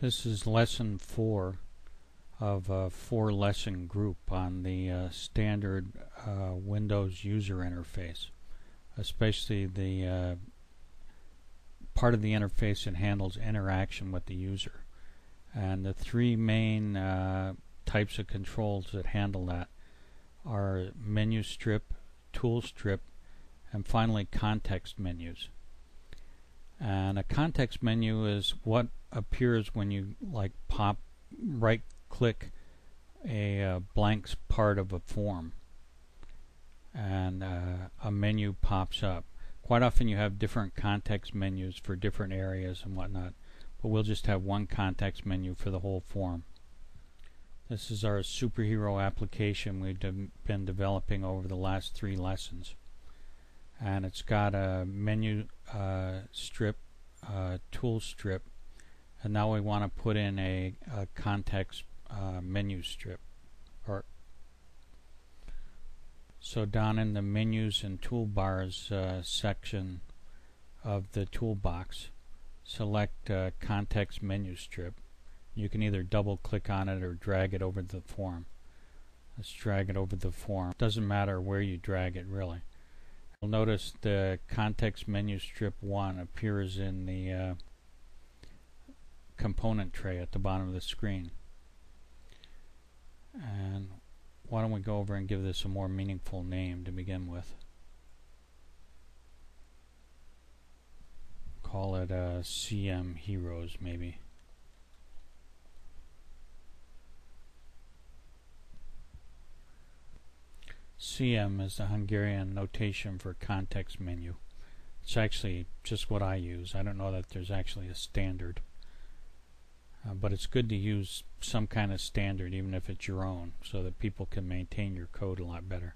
This is lesson four of a four lesson group on the uh, standard uh, Windows user interface, especially the uh, part of the interface that handles interaction with the user. And the three main uh, types of controls that handle that are menu strip, tool strip, and finally context menus. And a context menu is what appears when you like pop right click a uh, blank part of a form and uh, a menu pops up. Quite often you have different context menus for different areas and whatnot, but we'll just have one context menu for the whole form. This is our superhero application we've de been developing over the last three lessons. And it's got a menu uh, strip, uh, tool strip, and now we want to put in a, a context uh, menu strip or so down in the menus and toolbars uh, section of the toolbox select uh, context menu strip. You can either double click on it or drag it over the form. Let's drag it over the form. Doesn't matter where you drag it really you'll notice the context menu strip 1 appears in the uh, component tray at the bottom of the screen. And why don't we go over and give this a more meaningful name to begin with. Call it uh, CM Heroes maybe. CM is the Hungarian notation for context menu. It's actually just what I use. I don't know that there's actually a standard. Uh, but it's good to use some kind of standard, even if it's your own, so that people can maintain your code a lot better.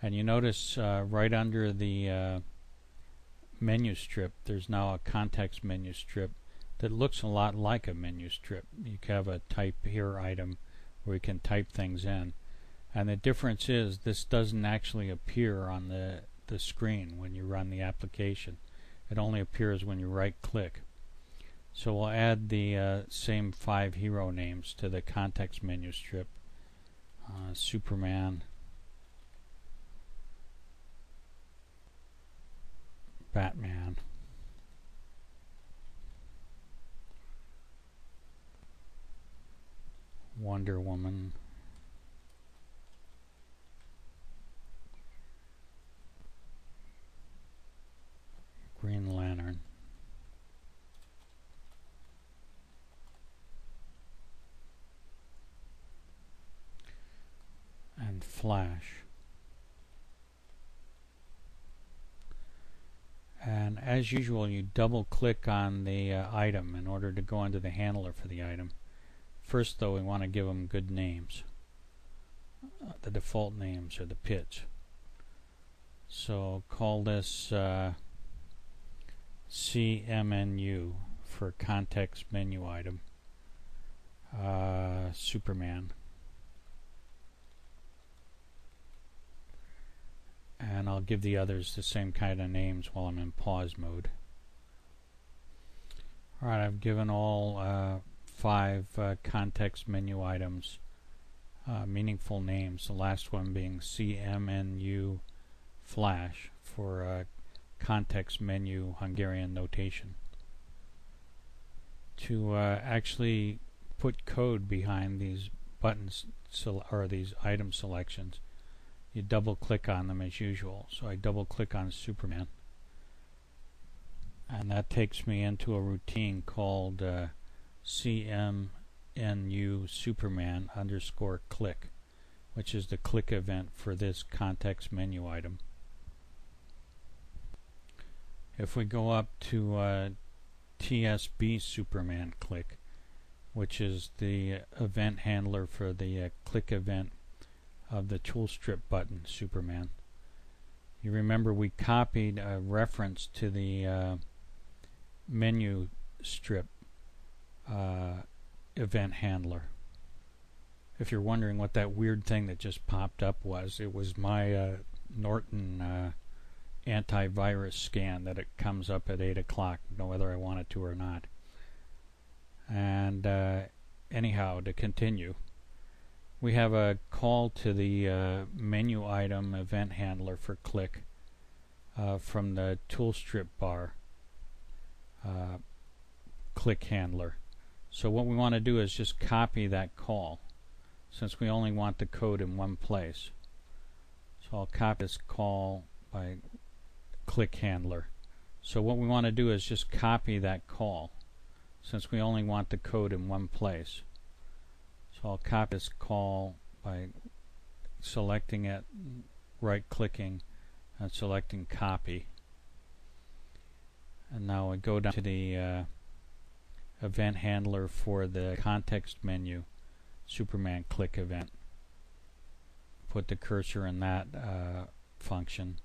And you notice uh, right under the uh, menu strip, there's now a context menu strip that looks a lot like a menu strip. You have a type here item where you can type things in. And the difference is this doesn't actually appear on the, the screen when you run the application. It only appears when you right click. So we'll add the uh, same five hero names to the context menu strip. Uh, Superman, Batman, Wonder Woman, Green Lantern. and flash. And as usual, you double click on the uh, item in order to go into the handler for the item. First, though, we want to give them good names. Uh, the default names are the pits. So call this uh, CMNU for context menu item. Uh, Superman. And I'll give the others the same kind of names while I'm in pause mode. Alright, I've given all uh, five uh, context menu items uh, meaningful names, the last one being CMNU flash for uh, context menu Hungarian notation. To uh, actually put code behind these buttons or these item selections, you double click on them as usual. So I double click on Superman. And that takes me into a routine called uh, CMNU Superman underscore click, which is the click event for this context menu item. If we go up to uh, TSB Superman click, which is the event handler for the uh, click event of the tool strip button, Superman. You remember we copied a reference to the uh, menu strip uh, event handler. If you're wondering what that weird thing that just popped up was, it was my uh, Norton uh, antivirus scan that it comes up at 8 o'clock, whether I want it to or not. And And uh, anyhow, to continue, we have a call to the uh, menu item event handler for click uh, from the tool strip bar uh, click handler. So what we want to do is just copy that call since we only want the code in one place. So I'll copy this call by click handler. So what we want to do is just copy that call since we only want the code in one place. So I'll copy this call by selecting it, right clicking and selecting copy. And now I go down to the uh, event handler for the context menu, Superman click event. Put the cursor in that uh, function,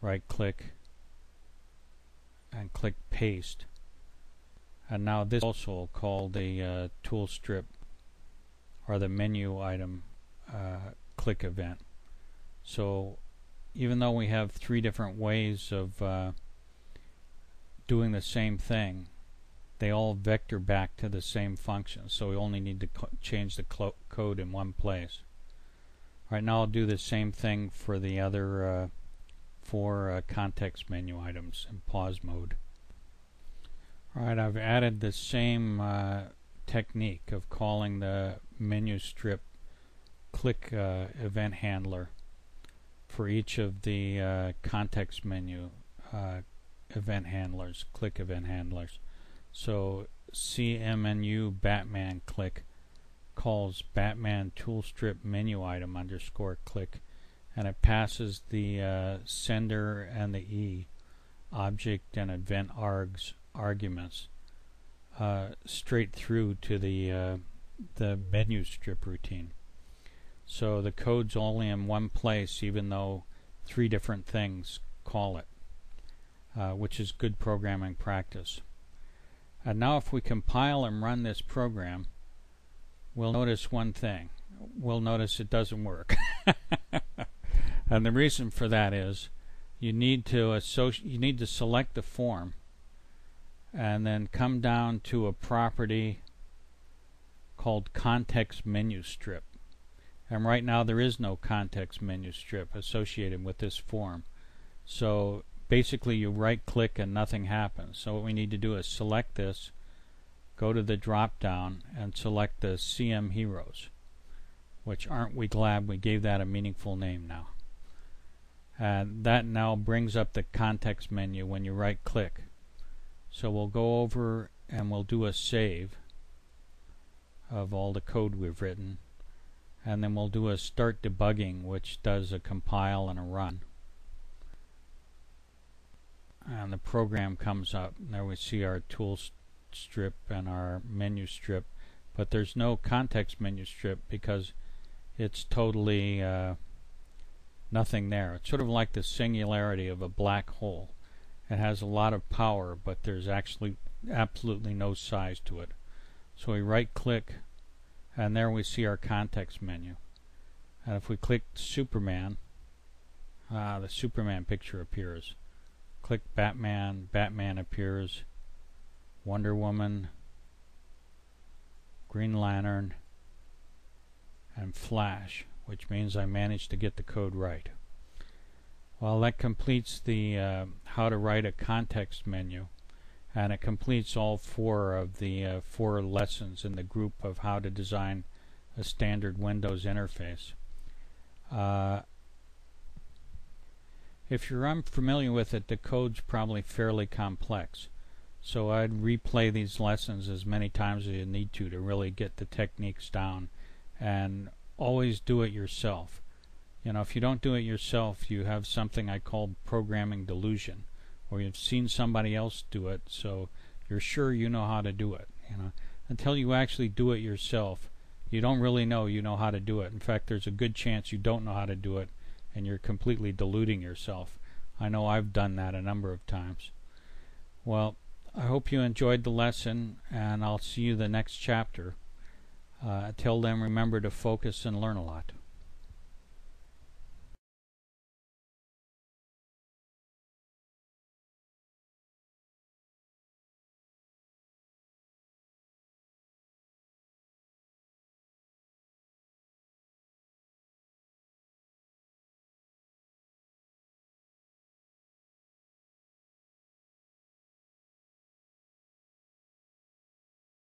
right click, and click paste. And now this also called the uh, tool strip or the menu item uh, click event. So even though we have three different ways of uh, doing the same thing, they all vector back to the same function. So we only need to change the code in one place. All right now I'll do the same thing for the other uh, four uh, context menu items in pause mode. Alright, I've added the same uh, technique of calling the menu strip click uh, event handler for each of the uh, context menu uh, event handlers, click event handlers. So CMNU Batman click calls Batman toolstrip menu item underscore click and it passes the uh, sender and the E object and event args arguments uh, straight through to the the menu strip routine. So the code's only in one place even though three different things call it, uh, which is good programming practice. And now if we compile and run this program, we'll notice one thing. We'll notice it doesn't work. and the reason for that is you need to you need to select the form and then come down to a property called context menu strip and right now there is no context menu strip associated with this form. So basically you right click and nothing happens. So what we need to do is select this, go to the drop down and select the CM Heroes. Which aren't we glad we gave that a meaningful name now. And that now brings up the context menu when you right click. So we'll go over and we'll do a save of all the code we've written. And then we'll do a start debugging which does a compile and a run. And the program comes up. There we see our tool strip and our menu strip but there's no context menu strip because it's totally uh, nothing there. It's sort of like the singularity of a black hole. It has a lot of power but there's actually absolutely no size to it so we right click and there we see our context menu. And if we click Superman ah, the Superman picture appears. Click Batman Batman appears. Wonder Woman Green Lantern and Flash which means I managed to get the code right. Well that completes the uh, how to write a context menu and it completes all four of the uh, four lessons in the group of how to design a standard Windows interface. Uh, if you're unfamiliar with it, the code's probably fairly complex. So I'd replay these lessons as many times as you need to to really get the techniques down and always do it yourself. You know, if you don't do it yourself, you have something I call programming delusion or you've seen somebody else do it, so you're sure you know how to do it. You know, until you actually do it yourself, you don't really know you know how to do it. In fact, there's a good chance you don't know how to do it, and you're completely deluding yourself. I know I've done that a number of times. Well, I hope you enjoyed the lesson, and I'll see you the next chapter. Uh, until then, remember to focus and learn a lot.